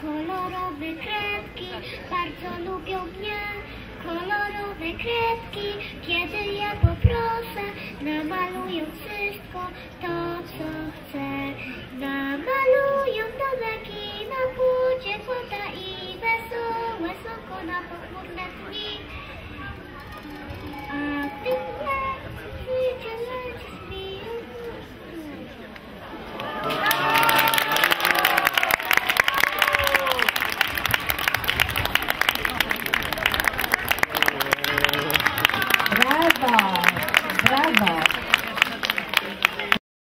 kolorowe kredki bardzo lubią mnie. Kolorowe kredki, kiedy je poproszę, namalują wszystko to, co chcę. Namalują domeki na płocie złota i wesołe słonko na pochmurne Barba.